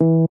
you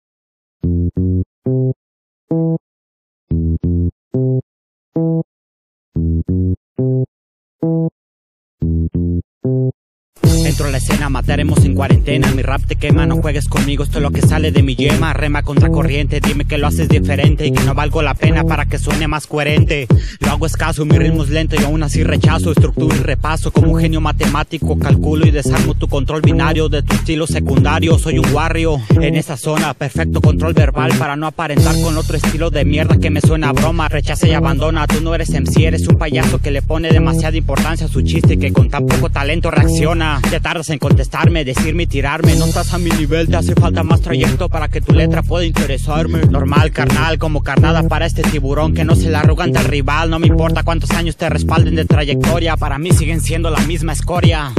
La escena, mataremos en cuarentena. Mi rap te quema, no juegues conmigo Esto es lo que sale de mi yema. Rema contra corriente, dime que lo haces diferente Y que no valgo la pena para que suene más coherente. Lo hago escaso, mi ritmo es lento Y aún así rechazo, estructura y repaso Como un genio matemático, calculo y desarmo Tu control binario de tu estilo secundario. Soy un warrior en esa zona Perfecto control verbal para no aparentar Con otro estilo de mierda que me suena broma. Rechaza y abandona, tú no eres MC Eres un payaso que le pone demasiada importancia a su chiste Que con tan poco talento reacciona tardas en contestarme, decirme y tirarme. No estás a mi nivel, te hace falta más trayecto Para que tu letra pueda interesarme. Normal, carnal, como carnada para este tiburón Que no se la arrogante al rival. No me importa cuántos años te respalden de trayectoria Para mí siguen siendo la misma escoria.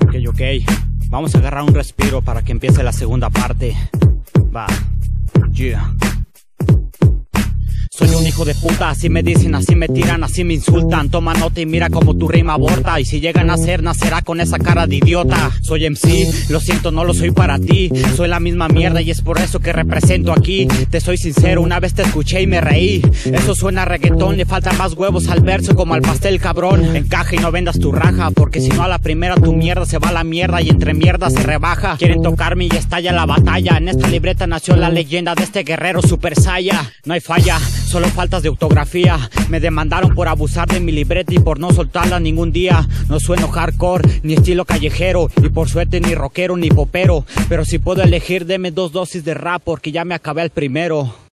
Ok, ok Vamos a agarrar un respiro para que empiece la segunda parte. Va, yeah hijo de puta, así me dicen, así me tiran, así me insultan. Toma nota y mira como tu rima aborta. Y si llegan a ser, nacerá con esa cara de idiota. Soy MC, lo siento, no lo soy para ti. Soy la misma mierda y es por eso que represento aquí. Te soy sincero, una vez te escuché y me reí. Eso suena a reggaetón, le faltan más huevos al verso como al pastel cabrón. Encaja y no vendas tu raja Porque si no a la primera tu mierda se va a la mierda Y entre mierda se rebaja. Quieren tocarme y estalla la batalla. En esta libreta nació la leyenda de este guerrero super saya No hay falla Solo faltas de autografía Me demandaron por abusar de mi libreta y por no soltarla ningún día. No sueno hardcore, ni estilo callejero Y por suerte ni rockero ni popero. Pero si puedo elegir deme dos dosis de rap porque ya me acabé el primero